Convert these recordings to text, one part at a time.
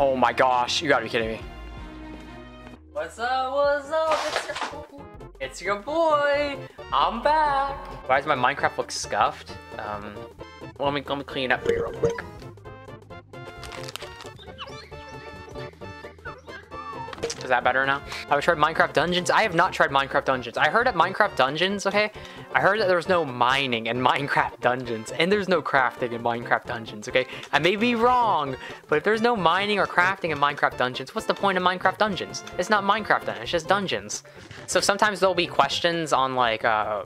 Oh my gosh, you gotta be kidding me. What's up? What's up? It's your, it's your boy. I'm back. Why does my Minecraft look scuffed? Um, let me let me clean it up for you real quick. Is that better now? I've tried Minecraft Dungeons. I have not tried Minecraft Dungeons. I heard at Minecraft Dungeons, okay? I heard that there's no mining in Minecraft Dungeons, and there's no crafting in Minecraft Dungeons, okay? I may be wrong, but if there's no mining or crafting in Minecraft Dungeons, what's the point of Minecraft Dungeons? It's not Minecraft then, it's just dungeons. So sometimes there'll be questions on like, uh,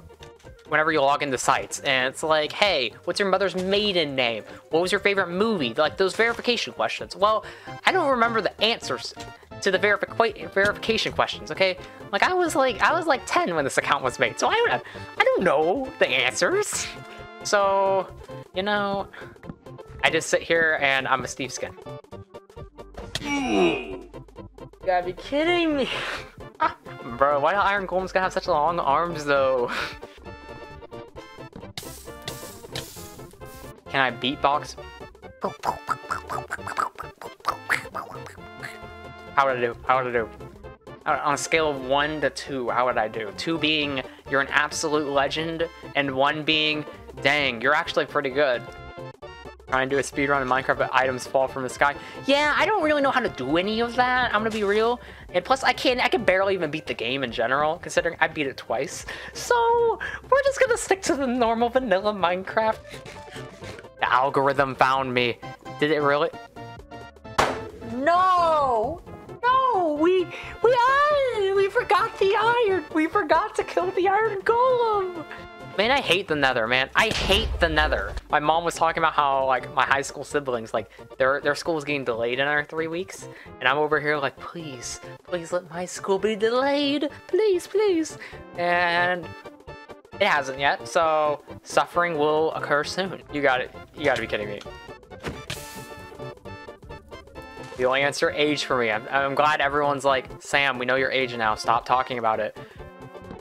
whenever you log into sites and it's like hey what's your mother's maiden name what was your favorite movie like those verification questions well i don't remember the answers to the verifi verification questions okay? Like i was like i was like 10 when this account was made so i don't i don't know the answers. So you know i just sit here and i'm a steve skin. You gotta be kidding me. Ah, bro why do iron golems gotta have such long arms though? Can I beatbox? How would I do? How would I do? Uh, on a scale of 1 to 2, how would I do? 2 being, you're an absolute legend, and 1 being, dang, you're actually pretty good. Trying to do a speedrun in Minecraft, but items fall from the sky. Yeah, I don't really know how to do any of that, I'm gonna be real. And plus, I can't, I can barely even beat the game in general, considering I beat it twice. So, we're just gonna stick to the normal vanilla Minecraft. The algorithm found me. Did it really? We iron! We forgot the iron! We forgot to kill the iron golem! Man, I hate the nether, man. I hate the nether. My mom was talking about how, like, my high school siblings, like, their, their school is getting delayed in another three weeks. And I'm over here like, please, please let my school be delayed. Please, please. And it hasn't yet, so suffering will occur soon. You got it. You gotta be kidding me. Only answer, age for me. I'm, I'm glad everyone's like, Sam, we know your age now. Stop talking about it.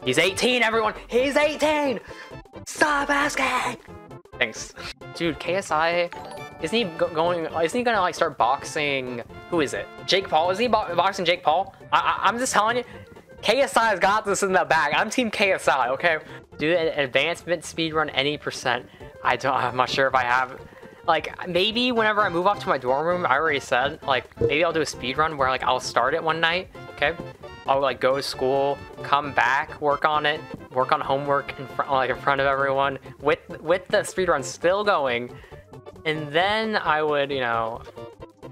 He's 18, everyone. He's 18. Stop asking. Thanks. Dude, KSI, isn't he going, isn't he gonna like start boxing, who is it? Jake Paul, isn't he bo boxing Jake Paul? I, I, I'm just telling you, KSI's got this in the bag. I'm team KSI, okay? Do an advancement speedrun any percent. I don't, I'm not sure if I have, like, maybe whenever I move off to my dorm room, I already said, like, maybe I'll do a speed run where, like, I'll start it one night, okay? I'll, like, go to school, come back, work on it, work on homework in front, like, in front of everyone, with, with the speed run still going, and then I would, you know,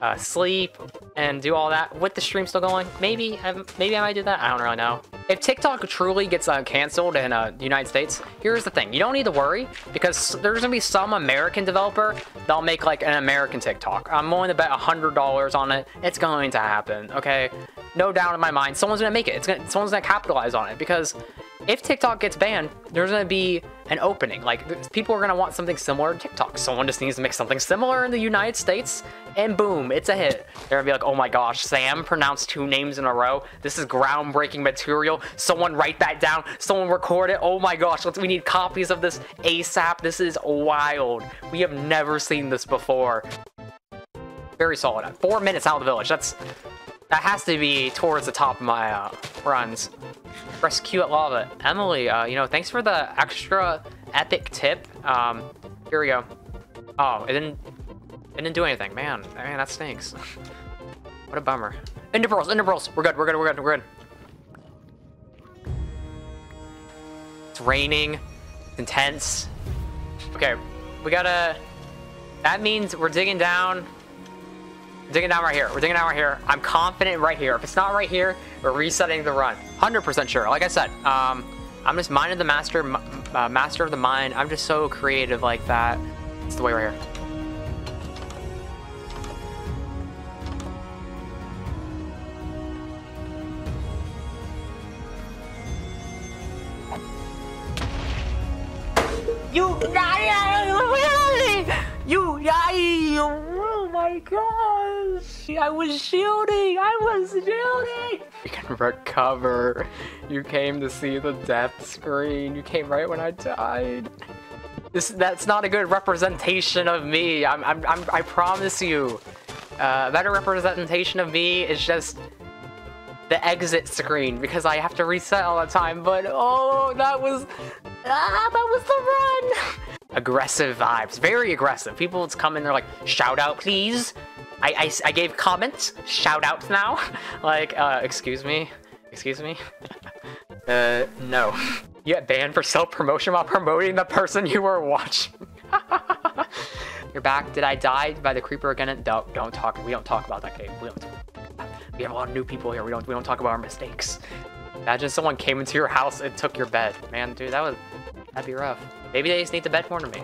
uh, sleep, and do all that with the stream still going. Maybe, maybe I might do that. I don't really know. If TikTok truly gets uh, canceled in uh, the United States, here's the thing. You don't need to worry because there's going to be some American developer that'll make like an American TikTok. I'm willing to bet $100 on it. It's going to happen, okay? No doubt in my mind. Someone's going to make it. It's gonna, someone's going to capitalize on it because if TikTok gets banned, there's going to be an opening. Like, people are to want something similar to TikTok. Someone just needs to make something similar in the United States, and boom, it's a hit. They're to be like, oh my gosh, Sam pronounced two names in a row. This is groundbreaking material. Someone write that down. Someone record it. Oh my gosh, we need copies of this ASAP. This is wild. We have never seen this before. Very solid. Four minutes out of the village. That's that has to be towards the top of my uh, runs. Press Q at lava. Emily, uh, you know, thanks for the extra epic tip. Um, here we go. Oh, it didn't, it didn't do anything. Man, man, that stinks. what a bummer. Ender pearls, ender pearls. We're good, we're good, we're good, we're good. It's raining. It's intense. Okay, we gotta... That means we're digging down digging down right here. We're digging down right here. I'm confident right here. If it's not right here, we're resetting the run. 100% sure. Like I said, um, I'm just mining the master, uh, master of the mind. I'm just so creative like that. It's the way right here. You You Oh my I was shielding! I was shielding! You can recover. You came to see the death screen. You came right when I died. This that's not a good representation of me. I'm I'm, I'm I promise you. Uh, a better representation of me is just the exit screen because I have to reset all the time. But oh, that was ah, that was the run. aggressive vibes, very aggressive. People just come in, they're like, shout out, please. I, I, I gave comments, shout outs now. like, uh, excuse me, excuse me. uh, no. You get banned for self promotion while promoting the person you were watching. You're back. Did I die by the creeper again? Don't don't talk. We don't talk about that game. We don't. We have a lot of new people here. We don't we don't talk about our mistakes. Imagine someone came into your house and took your bed. Man, dude, that would that'd be rough. Maybe they just need the bed more than me.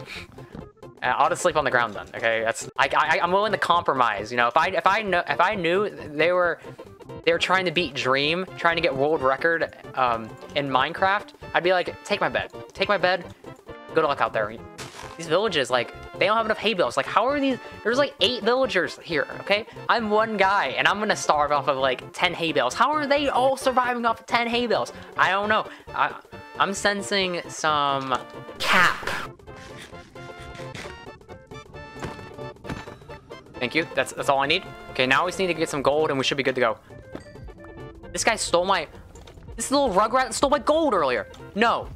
I'll just sleep on the ground then. Okay, that's I, I I'm willing to compromise. You know, if I if I know if I knew they were they were trying to beat Dream, trying to get world record um, in Minecraft, I'd be like, take my bed, take my bed, good luck out there. These villages, like, they don't have enough hay bales. Like, how are these? There's like eight villagers here, okay? I'm one guy, and I'm gonna starve off of like 10 hay bales. How are they all surviving off of 10 hay bales? I don't know. I, I'm sensing some cap. Thank you. That's that's all I need. Okay, now we just need to get some gold, and we should be good to go. This guy stole my... This little rugrat stole my gold earlier. No.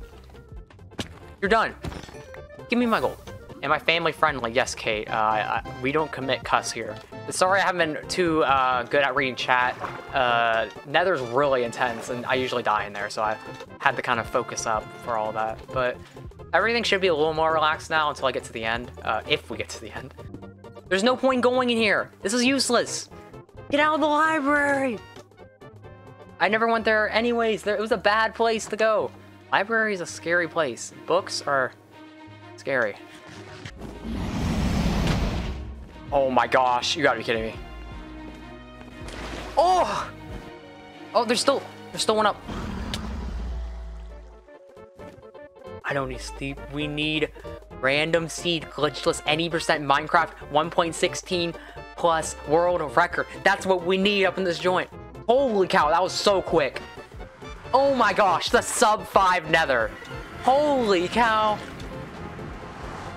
You're done. Give me my gold. Am I family friendly? Yes, Kate. Uh, I, we don't commit cuss here. Sorry I haven't been too uh, good at reading chat. Uh, Nether's really intense, and I usually die in there, so I had to kind of focus up for all that. But everything should be a little more relaxed now until I get to the end, uh, if we get to the end. There's no point going in here. This is useless. Get out of the library. I never went there anyways. There, it was a bad place to go. Library is a scary place. Books are scary. Oh my gosh, you gotta be kidding me. Oh! Oh, there's still, there's still one up. I don't need sleep. We need random seed glitchless any percent Minecraft 1.16 plus world of record. That's what we need up in this joint. Holy cow, that was so quick. Oh my gosh, the sub 5 nether. Holy cow.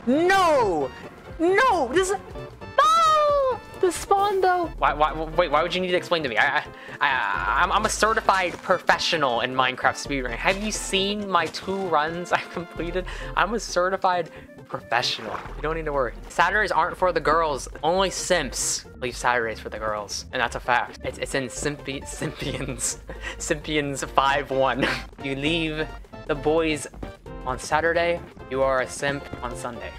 No! No! This is... No! The spawn though. Why, why, wait, why would you need to explain to me? I, I, I, I'm, a certified professional in Minecraft speedrunning. Have you seen my two runs I've completed? I'm a certified professional. You don't need to worry. Saturdays aren't for the girls. Only simps leave Saturdays for the girls. And that's a fact. It's, it's in Simpi Simpians. Simpians 5-1. you leave the boys on Saturday, you are a simp on Sunday.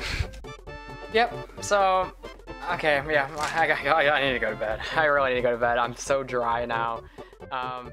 yep, so, okay, yeah, I, I, I, need to go to bed. I really need to go to bed. I'm so dry now. Um,